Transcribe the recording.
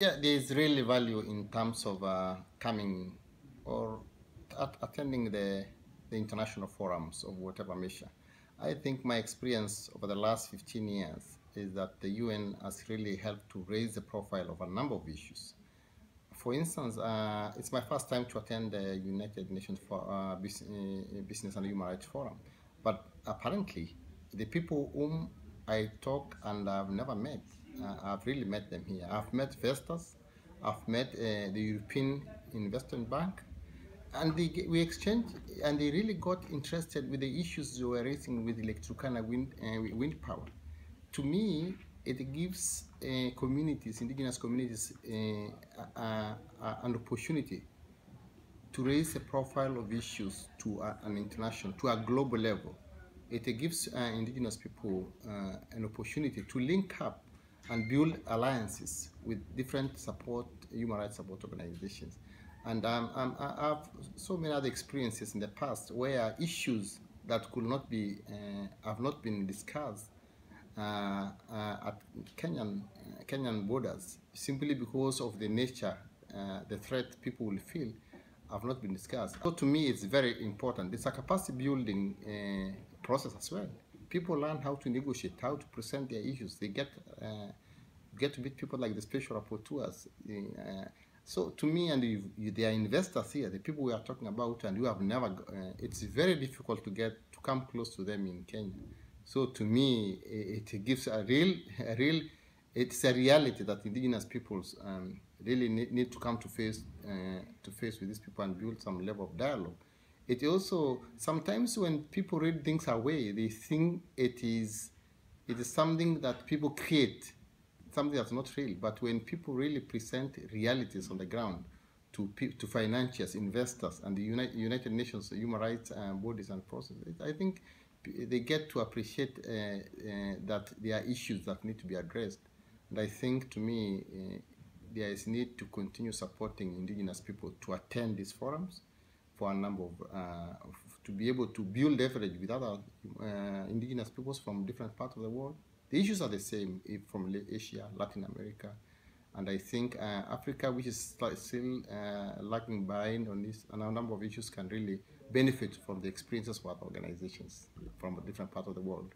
Yeah, there is really value in terms of uh, coming or at attending the, the international forums of whatever measure. I think my experience over the last 15 years is that the UN has really helped to raise the profile of a number of issues. For instance, uh, it's my first time to attend the United Nations for, uh, Business and Human Rights Forum, but apparently the people whom I talk and I've never met uh, I've really met them here. I've met Vestas, I've met uh, the European Investment Bank, and they, we exchanged, and they really got interested with the issues they were raising with Lake Turkana wind, uh, wind power. To me, it gives uh, communities, indigenous communities, uh, an opportunity to raise a profile of issues to an international, to a global level. It gives indigenous people an opportunity to link up and build alliances with different support, human rights support organizations. And um, um, I have so many other experiences in the past where issues that could not be, uh, have not been discussed uh, uh, at Kenyan, Kenyan borders simply because of the nature, uh, the threat people will feel have not been discussed. So to me, it's very important. It's a capacity building uh, process as well people learn how to negotiate, how to present their issues. They get uh, get to meet people like the special rapporteurs. Uh, so to me, and you, you, investors here, the people we are talking about, and you have never. Uh, it's very difficult to get to come close to them in Kenya. So to me, it, it gives a real, a real. It's a reality that indigenous peoples um, really need, need, to come to face uh, to face with these people and build some level of dialogue it also sometimes when people read things away, they think it is it is something that people create, something that's not real. But when people really present realities on the ground to to financiers, investors, and the United, United Nations human rights uh, bodies and processes, I think they get to appreciate uh, uh, that there are issues that need to be addressed. And I think to me, uh, there is need to continue supporting indigenous people to attend these forums for a number of, uh, to be able to build leverage with other uh, indigenous peoples from different parts of the world. The issues are the same from Asia, Latin America, and I think uh, Africa, which is still uh, lagging behind on this, and a number of issues can really benefit from the experiences of other organizations from a different part of the world.